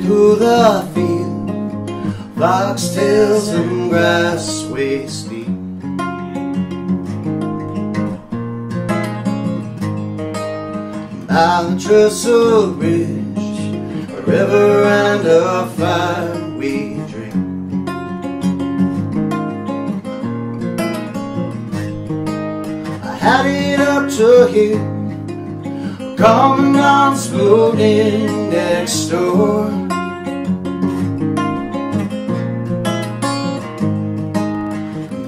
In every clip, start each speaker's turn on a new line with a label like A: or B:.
A: through the field, foxtails and grass waist deep. Trestle Ridge, a river and a fire we drink. I had it up to here Commandant's floating next door.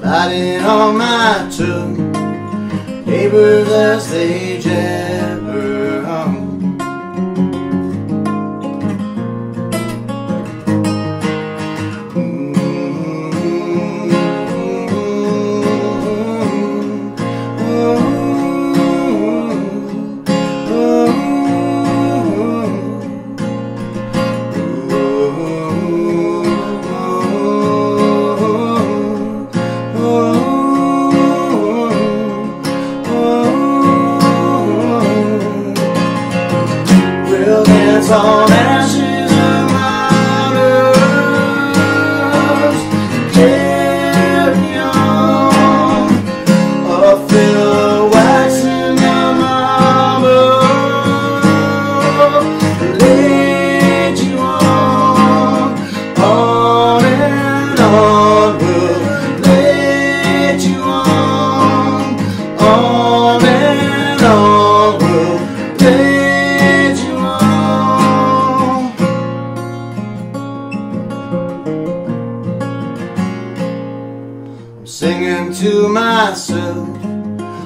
A: Biting on my tongue Neighbors as they jabber singing to myself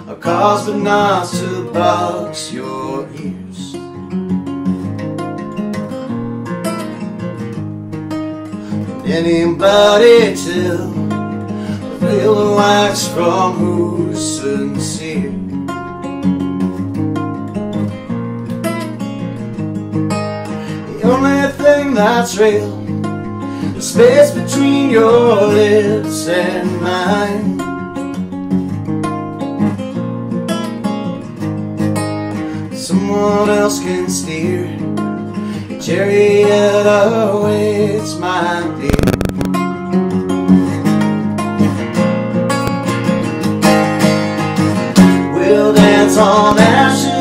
A: a cause but not to box your ears. Can anybody tell the wax from who's sincere. The only thing that's real space between your lips and mine. Someone else can steer. Your chariot awaits, my dear We'll dance on ashes.